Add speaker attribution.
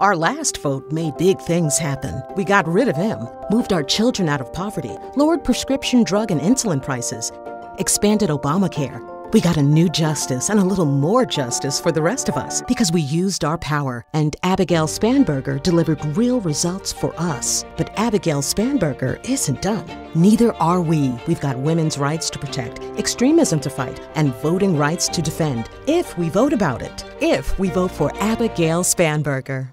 Speaker 1: Our last vote made big things happen. We got rid of him, moved our children out of poverty, lowered prescription drug and insulin prices, expanded Obamacare. We got a new justice and a little more justice for the rest of us because we used our power. And Abigail Spanberger delivered real results for us. But Abigail Spanberger isn't done. Neither are we. We've got women's rights to protect, extremism to fight, and voting rights to defend. If we vote about it. If we vote for Abigail Spanberger.